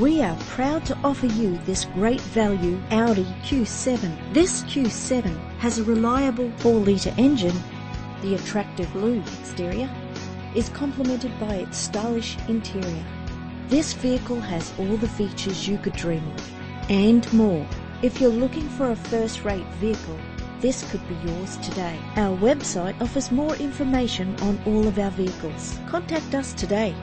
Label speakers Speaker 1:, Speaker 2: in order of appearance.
Speaker 1: we are proud to offer you this great value Audi Q7. This Q7 has a reliable 4 litre engine, the attractive blue exterior is complemented by its stylish interior. This vehicle has all the features you could dream of and more. If you're looking for a first rate vehicle, this could be yours today. Our website offers more information on all of our vehicles. Contact us today